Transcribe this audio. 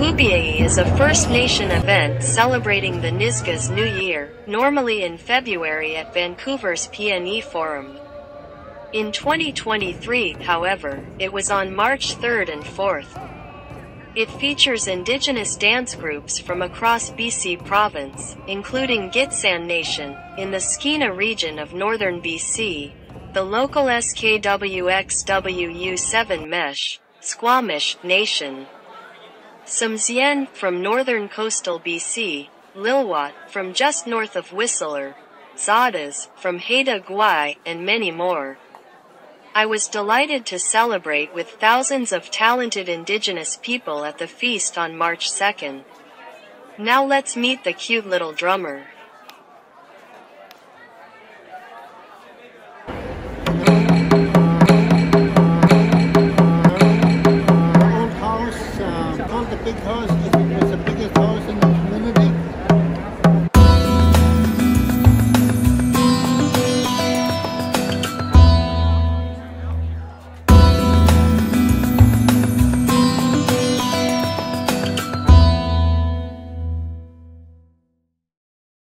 Hoobiyee is a First Nation event celebrating the Nisga'a New Year, normally in February at Vancouver's PNE Forum. In 2023, however, it was on March 3rd and 4th. It features indigenous dance groups from across BC province, including Gitxsan Nation, in the Skeena region of northern BC, the local Skwxwu7mesh, Squamish, Nation, Tsimshian from northern coastal BC, Lil'wat from just north of Whistler, Xaadas from Haida Gwaii, and many more. I was delighted to celebrate with thousands of talented indigenous people at the feast on March 2nd. Now let's meet the cute little drummer. big house. It's the biggest house in the community.